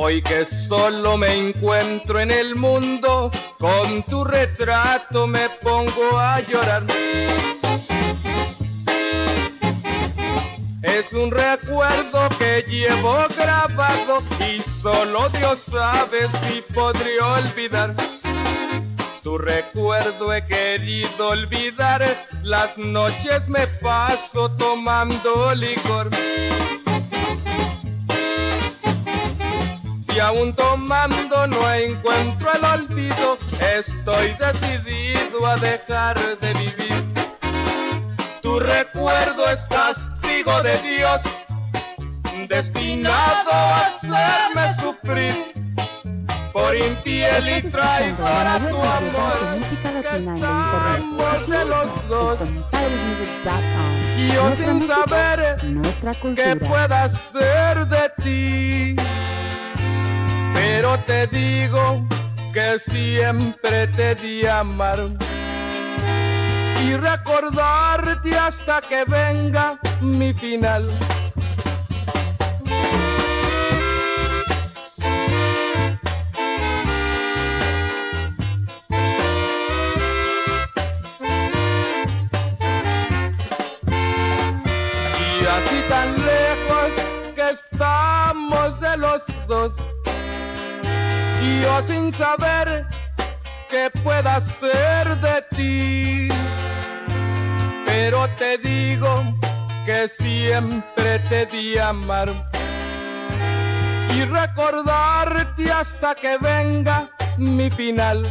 Hoy que solo me encuentro en el mundo, con tu retrato me pongo a llorar. Es un recuerdo que llevo grabado y solo Dios sabe si podría olvidar. Tu recuerdo he querido olvidar, las noches me paso tomando licor. Aún tomando no encuentro el olvido, estoy decidido a dejar de vivir. Tu recuerdo es castigo de Dios, destinado a hacerme sufrir. Por infiel y traidora tu amor, música que latina en estamos de los dos. Y yo Nuestra sin música, saber nuestra que cultura. pueda ser de ti. Pero te digo que siempre te di amar y recordarte hasta que venga mi final. Y así tan lejos que estamos de los dos. Y yo sin saber que pueda ser de ti. Pero te digo que siempre te di amar. Y recordarte hasta que venga mi final.